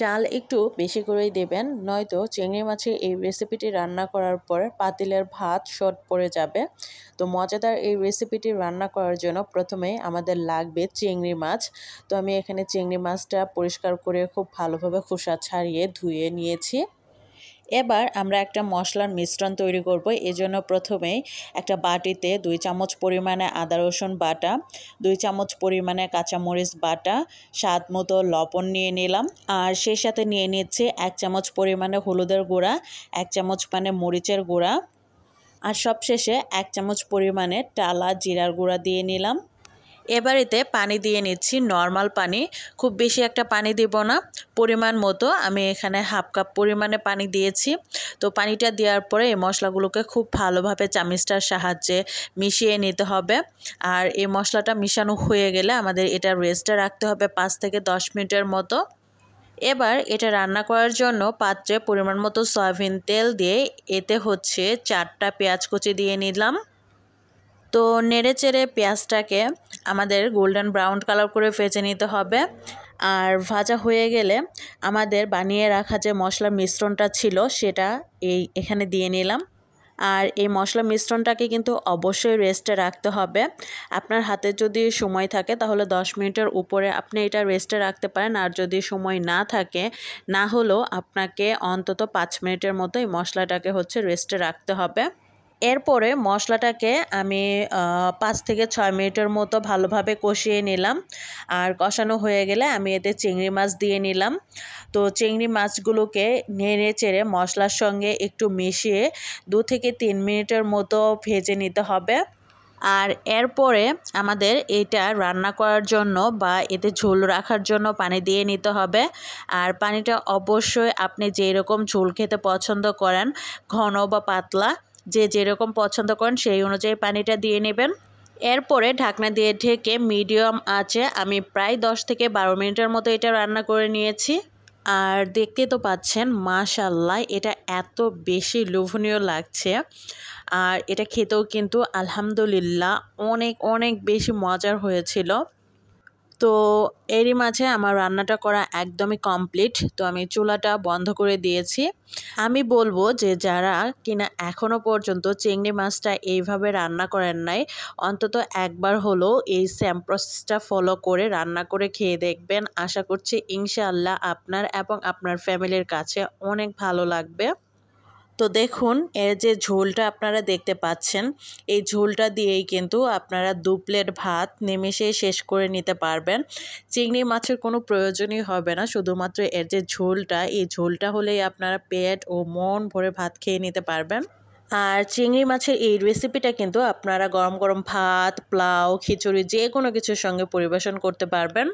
চাল একটু বেশি করেই দেবেন, নয়তো চিংড়ি মাছের এই রেসিপিটি রান্না করার পর পাতিলের ভাত শর্ট পড়ে যাবে। তো মজাদার এই রেসিপিটি রান্না করার জন্য প্রথমে আমাদের লাগবে চিংড়ি মাছ। তো আমি এখানে চিংড়ি মাছটা পরিষ্কার করে খুব ভালোভাবে খোসা ছাড়িয়ে ধুয়ে নিয়েছি। এবার আমরা একটা মশলার মিশ্রণ তৈরি করব। এজন্য প্রথমেই একটা বাটিতে দুই চামচ পরিমাণে আদা, রসুন বাটা, দুই চামচ পরিমাণে কাঁচামরিচ বাটা, স্বাদ মতো লবণ নিয়ে নিলাম। আর সেই সাথে নিয়ে নিচ্ছে এক চামচ পরিমাণে হলুদের গুঁড়া, এক চামচ মানে মরিচের গুঁড়া। আর সবশেষে এক চামচ পরিমাণে টালা জিরার গুঁড়া দিয়ে নিলাম। এবারেতে পানি দিয়ে নিচ্ছি নর্মাল পানি। খুব বেশি একটা পানি দেব না। পরিমাণ মতো আমি এখানে হাফ কাপ পরিমাণে পানি দিয়েছি। তো পানিটা দেওয়ার পরে এই মশলাগুলোকে খুব ভালোভাবে চামিচটার সাহায্যে মিশিয়ে নিতে হবে। আর এই মশলাটা মিশানো হয়ে গেলে আমাদের এটা রেস্টে রাখতে হবে পাঁচ থেকে দশ মিনিটের মতো। এবার এটা রান্না করার জন্য পাত্রে পরিমাণ মতো সয়াবিন তেল দিয়ে এতে হচ্ছে চারটা পেঁয়াজ কুচি দিয়ে নিলাম। তো নেড়ে চেড়ে পেঁয়াজটাকে আমাদের গোল্ডেন ব্রাউন কালার করে ভেজে নিতে হবে। আর ভাজা হয়ে গেলে আমাদের বানিয়ে রাখা যে মশলার মিশ্রণটা ছিল সেটা এই এখানে দিয়ে নিলাম। আর এই মশলা মিশ্রণটাকে কিন্তু অবশ্যই রেস্টে রাখতে হবে। আপনার হাতে যদি সময় থাকে তাহলে 10 মিনিটের উপরে আপনি এটা রেস্টে রাখতে পারেন। আর যদি সময় না থাকে, না হলেও আপনাকে অন্তত পাঁচ মিনিটের মতো এই মশলাটাকে হচ্ছে রেস্টে রাখতে হবে। এরপরে মশলাটাকে আমি পাঁচ থেকে ছয় মিনিটের মতো ভালোভাবে কষিয়ে নিলাম। আর কষানো হয়ে গেলে আমি এতে চিংড়ি মাছ দিয়ে নিলাম। তো চিংড়ি মাছগুলোকে নেড়ে চেড়ে মশলার সঙ্গে একটু মিশিয়ে দু থেকে তিন মিনিটের মতো ভেজে নিতে হবে। আর এরপরে আমাদের এটা রান্না করার জন্য বা এতে ঝোল রাখার জন্য পানি দিয়ে নিতে হবে। আর পানিটা অবশ্যই আপনি যেই রকম ঝোল খেতে পছন্দ করেন, ঘন বা পাতলা যে যেরকম পছন্দ করেন সেই অনুযায়ী পানিটা দিয়ে নেবেন। এরপরে ঢাকনা দিয়ে ঢেকে মিডিয়াম আছে আমি প্রায় দশ থেকে বারো মিনিটের মতো এটা রান্না করে নিয়েছি। আর দেখতে তো পাচ্ছেন, মাশাল্লাহ, এটা এত বেশি লোভনীয় লাগছে। আর এটা খেতেও কিন্তু আলহামদুলিল্লাহ অনেক অনেক বেশি মজার হয়েছিল। তো এরই মাঝে আমার রান্নাটা করা একদমই কমপ্লিট। তো আমি চুলাটা বন্ধ করে দিয়েছি। আমি বলব যে যারা কিনা এখনও পর্যন্ত চিংড়ি মাছটা এইভাবে রান্না করেন নাই, অন্তত একবার হলেও এই স্যাম প্রসেসটা ফলো করে রান্না করে খেয়ে দেখবেন। আশা করছি ইনশাআল্লাহ আপনার এবং আপনার ফ্যামিলির কাছে অনেক ভালো লাগবে। তো দেখুন, এর যে ঝোলটা আপনারা দেখতে পাচ্ছেন, এই ঝোলটা দিয়েই কিন্তু আপনারা দু প্লেট ভাত নেমেষেই শেষ করে নিতে পারবেন। চিংড়ি মাছের কোনো প্রয়োজনই হবে না, শুধুমাত্র এর যে ঝোলটা, এই ঝোলটা হলেই আপনারা পেট ও মন ভরে ভাত খেয়ে নিতে পারবেন। আর চিংড়ি মাছের এই রেসিপিটা কিন্তু আপনারা গরম গরম ভাত, পোলাও, খিচুড়ি যে কোনো কিছুর সঙ্গে পরিবেশন করতে পারবেন।